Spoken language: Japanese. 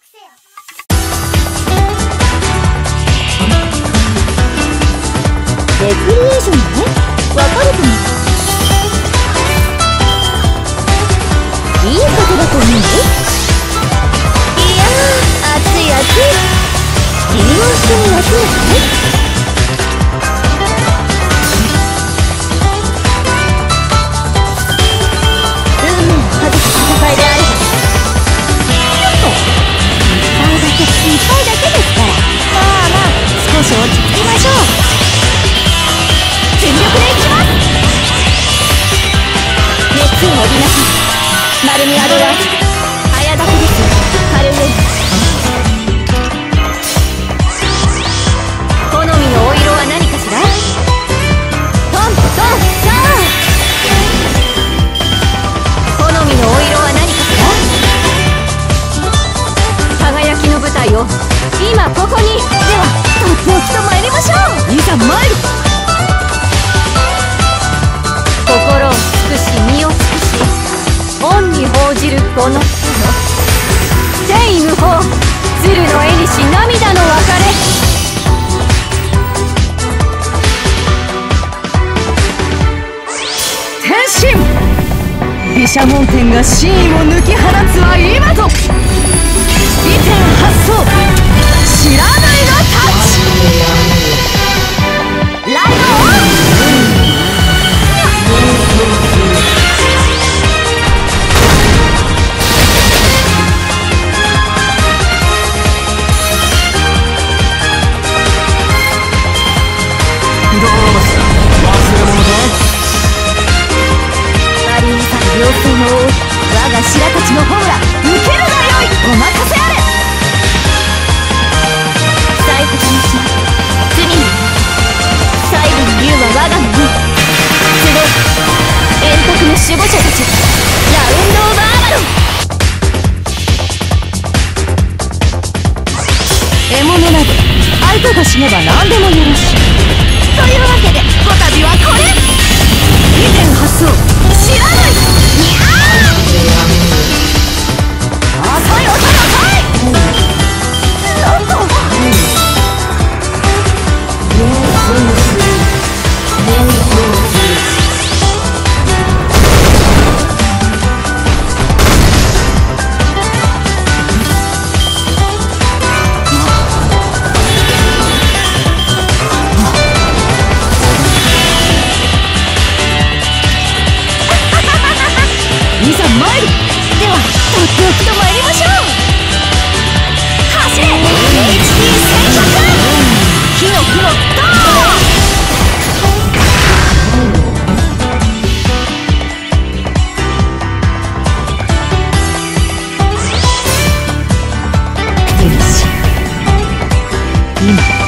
レクリエーションだね。わかるかないいことだと思う。いやー暑い熱い。利用してみます気をつけましょう全力でいきます熱を帯びなさい丸みアドライ綾だけですよカル好みのお色は何かしらトントントン好みのお色は何かしら輝きの舞台を今ここに。では。とっておきと参りましょう。いざ参る。心を尽くし身を尽くし恩に報じるこの天意無法鶴の絵にし涙の別れ。天心毘沙門天が真意を抜き放つは今と。利点発想。我が白たちの方ら受けるがよいお任せあれ最後楽しま罪に最後の竜は我がもの集え円卓の守護者たちラウンドオブアバロン獲物など相手が死ねば何でもよろしいというわけでこたびはこれ。利点発想いざ参る。ではとっておきと参りましょう。走れ！HP1100 火のドーン